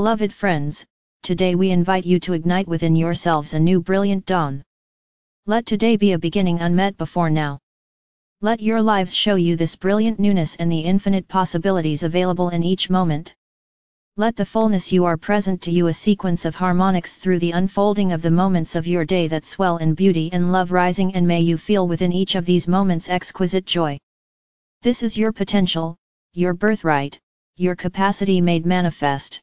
Beloved friends, today we invite you to ignite within yourselves a new brilliant dawn. Let today be a beginning unmet before now. Let your lives show you this brilliant newness and the infinite possibilities available in each moment. Let the fullness you are present to you a sequence of harmonics through the unfolding of the moments of your day that swell in beauty and love rising and may you feel within each of these moments exquisite joy. This is your potential, your birthright, your capacity made manifest.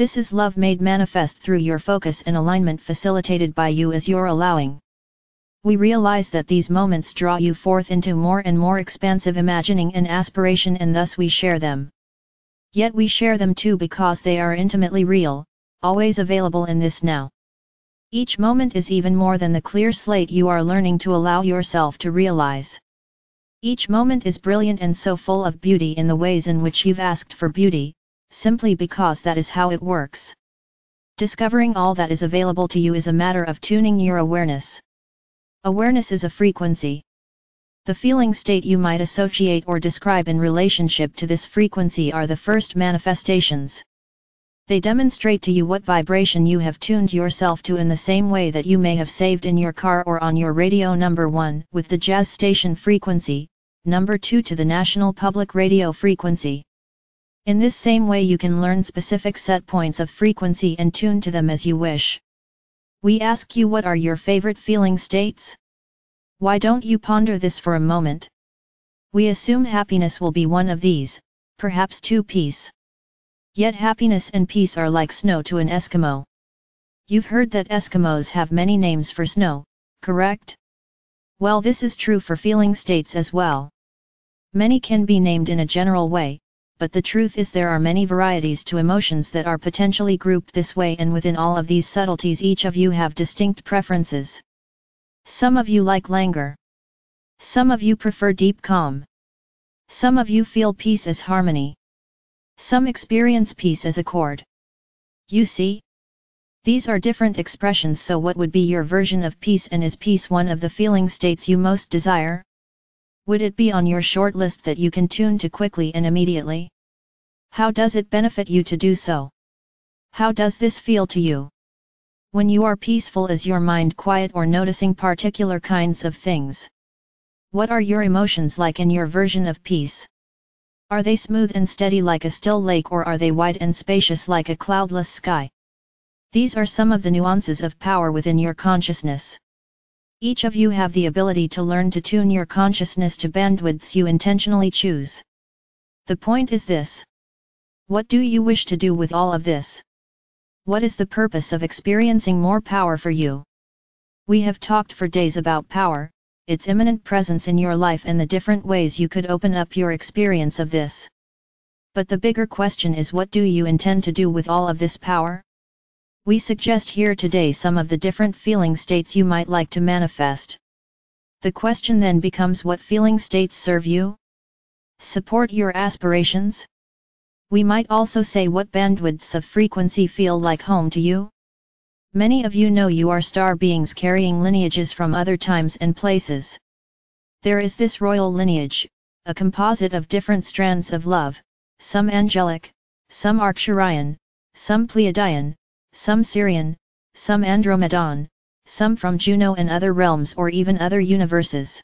This is love made manifest through your focus and alignment facilitated by you as your allowing. We realize that these moments draw you forth into more and more expansive imagining and aspiration and thus we share them. Yet we share them too because they are intimately real, always available in this now. Each moment is even more than the clear slate you are learning to allow yourself to realize. Each moment is brilliant and so full of beauty in the ways in which you've asked for beauty, simply because that is how it works. Discovering all that is available to you is a matter of tuning your awareness. Awareness is a frequency. The feeling state you might associate or describe in relationship to this frequency are the first manifestations. They demonstrate to you what vibration you have tuned yourself to in the same way that you may have saved in your car or on your radio number 1 with the jazz station frequency, number 2 to the national public radio frequency. In this same way you can learn specific set points of frequency and tune to them as you wish. We ask you what are your favorite feeling states? Why don't you ponder this for a moment? We assume happiness will be one of these, perhaps two peace. Yet happiness and peace are like snow to an Eskimo. You've heard that Eskimos have many names for snow, correct? Well this is true for feeling states as well. Many can be named in a general way, but the truth is there are many varieties to emotions that are potentially grouped this way and within all of these subtleties each of you have distinct preferences. Some of you like languor. Some of you prefer deep calm. Some of you feel peace as harmony. Some experience peace as accord. You see? These are different expressions so what would be your version of peace and is peace one of the feeling states you most desire? Would it be on your short list that you can tune to quickly and immediately? How does it benefit you to do so? How does this feel to you? When you are peaceful is your mind quiet or noticing particular kinds of things? What are your emotions like in your version of peace? Are they smooth and steady like a still lake or are they wide and spacious like a cloudless sky? These are some of the nuances of power within your consciousness. Each of you have the ability to learn to tune your consciousness to bandwidths you intentionally choose. The point is this. What do you wish to do with all of this? What is the purpose of experiencing more power for you? We have talked for days about power, its imminent presence in your life and the different ways you could open up your experience of this. But the bigger question is what do you intend to do with all of this power? We suggest here today some of the different feeling states you might like to manifest. The question then becomes what feeling states serve you? Support your aspirations? We might also say what bandwidths of frequency feel like home to you? Many of you know you are star beings carrying lineages from other times and places. There is this royal lineage, a composite of different strands of love, some angelic, some Arcturian, some Pleiadian, some Sirian, some Andromedan, some from Juno and other realms or even other universes.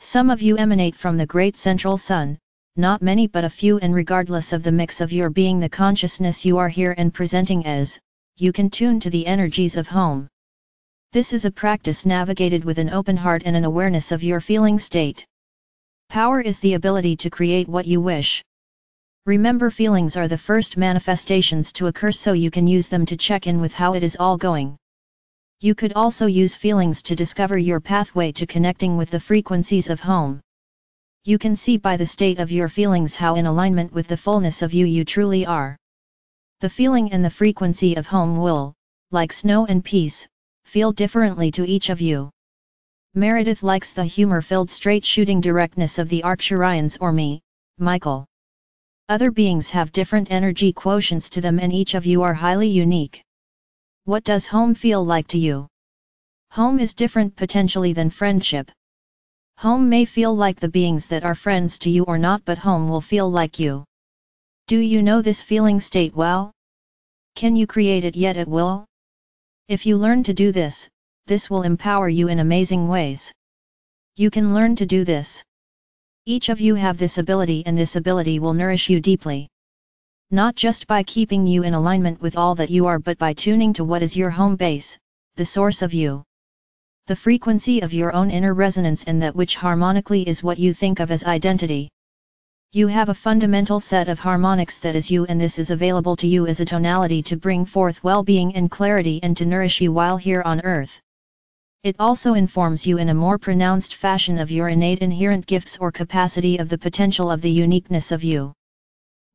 Some of you emanate from the great central sun, not many but a few and regardless of the mix of your being the consciousness you are here and presenting as, you can tune to the energies of home. This is a practice navigated with an open heart and an awareness of your feeling state. Power is the ability to create what you wish. Remember feelings are the first manifestations to occur so you can use them to check in with how it is all going. You could also use feelings to discover your pathway to connecting with the frequencies of home. You can see by the state of your feelings how in alignment with the fullness of you you truly are. The feeling and the frequency of home will, like snow and peace, feel differently to each of you. Meredith likes the humor-filled straight-shooting directness of the Arcturians or me, Michael. Other beings have different energy quotients to them and each of you are highly unique. What does home feel like to you? Home is different potentially than friendship. Home may feel like the beings that are friends to you or not but home will feel like you. Do you know this feeling state well? Can you create it yet at will? If you learn to do this, this will empower you in amazing ways. You can learn to do this. Each of you have this ability and this ability will nourish you deeply. Not just by keeping you in alignment with all that you are but by tuning to what is your home base, the source of you. The frequency of your own inner resonance and that which harmonically is what you think of as identity. You have a fundamental set of harmonics that is you and this is available to you as a tonality to bring forth well-being and clarity and to nourish you while here on earth. It also informs you in a more pronounced fashion of your innate inherent gifts or capacity of the potential of the uniqueness of you.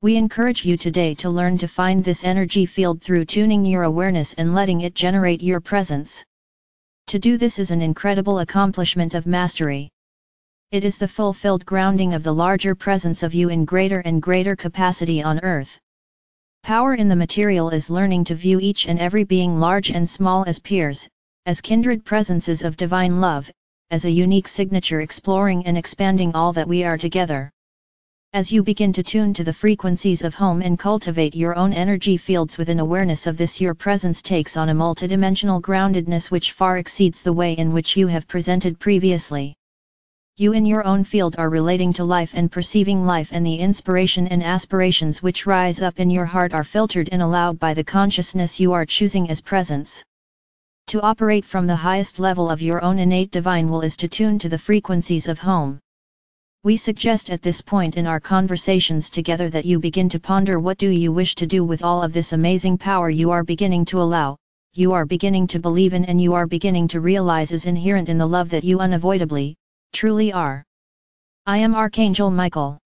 We encourage you today to learn to find this energy field through tuning your awareness and letting it generate your presence. To do this is an incredible accomplishment of mastery. It is the fulfilled grounding of the larger presence of you in greater and greater capacity on earth. Power in the material is learning to view each and every being large and small as peers, as kindred presences of divine love, as a unique signature exploring and expanding all that we are together. As you begin to tune to the frequencies of home and cultivate your own energy fields with an awareness of this your presence takes on a multidimensional groundedness which far exceeds the way in which you have presented previously you in your own field are relating to life and perceiving life and the inspiration and aspirations which rise up in your heart are filtered and allowed by the consciousness you are choosing as presence. To operate from the highest level of your own innate divine will is to tune to the frequencies of home. We suggest at this point in our conversations together that you begin to ponder what do you wish to do with all of this amazing power you are beginning to allow, you are beginning to believe in and you are beginning to realize is inherent in the love that you unavoidably, truly are. I am Archangel Michael.